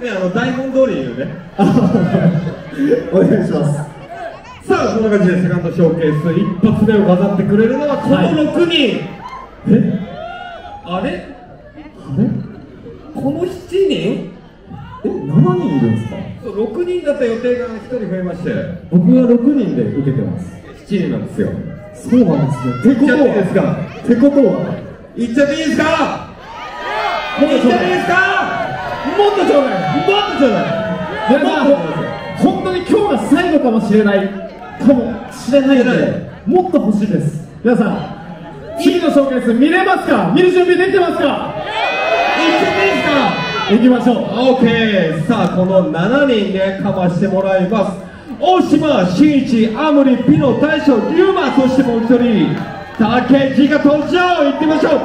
ね、あの台本通りに言うね。お願いします。さあ、こんな感じでセカンドショーケース一発目を飾ってくれるのはこのはい。6人。え？あれ？あれ？この7人？え7人いるんですか？そう ?6 人だった予定が1人増えまして、僕は6人で受けてます。7人なんですよ。そうなんですね。ってこといっちゃっていいですか？は？ってことは？言っちゃっていいですか？言っちゃっていいですか？もっとちょうだい。もっとちょうだい。でまあ本当に今日が最後かもしれないかもしれないんでもっと欲しいです。皆さん次のショーケース見れますか？見る準備できてますか？言っていいですか。行きましょう。オーケー。さあこの7人でかましてもらいます。大島真一アムリピノ大将龍馬そしてもう一人竹地が登場。行ってみましょう。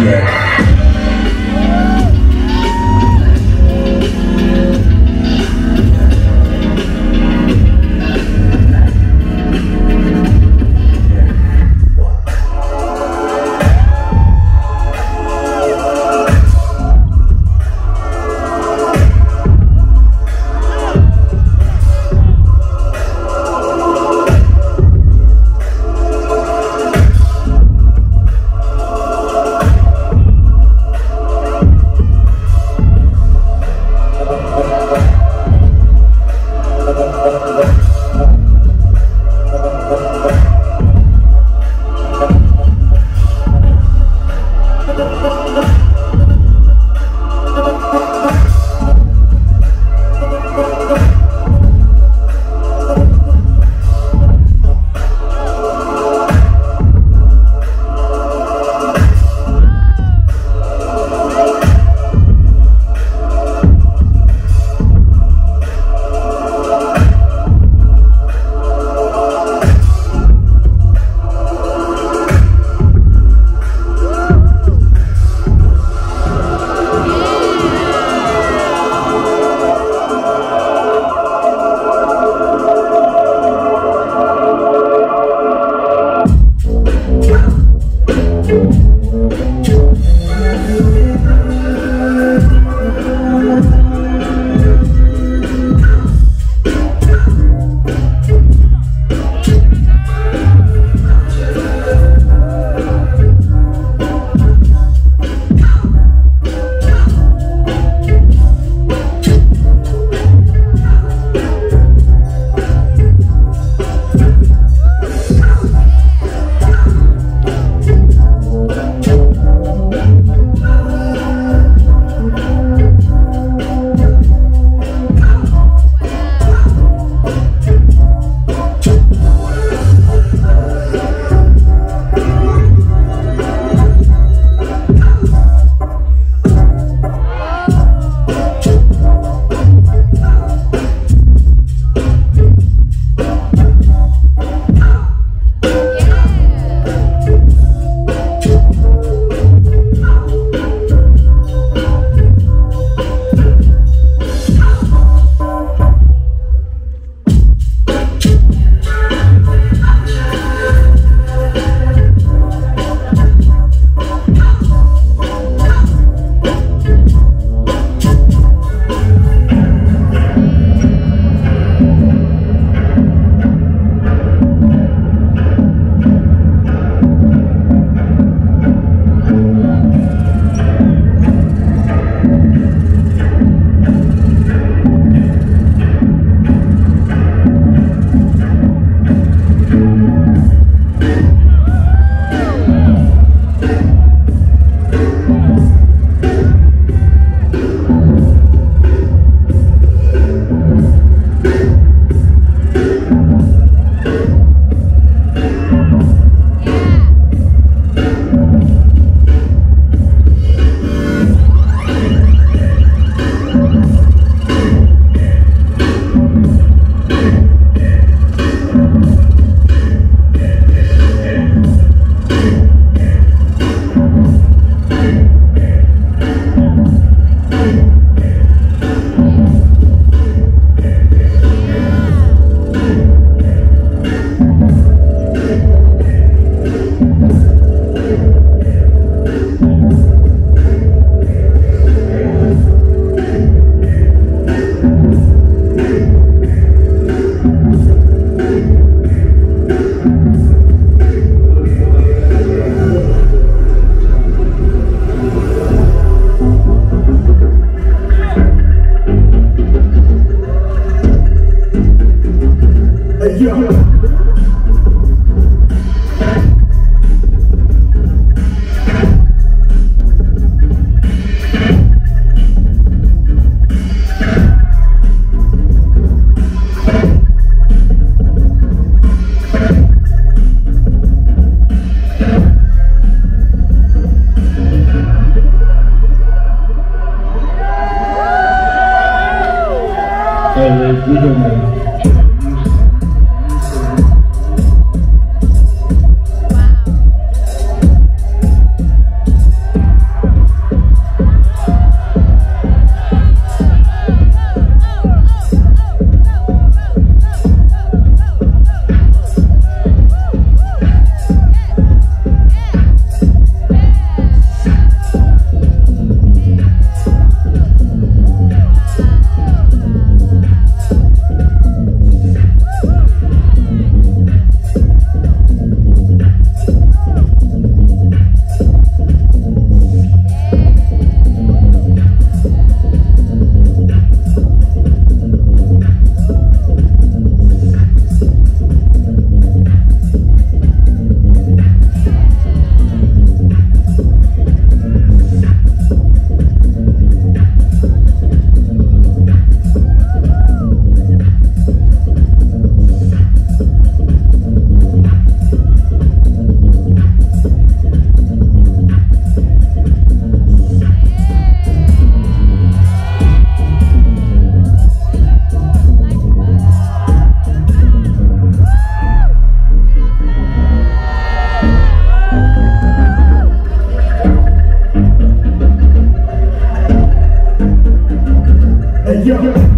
Yeah. love. Deus. Yo.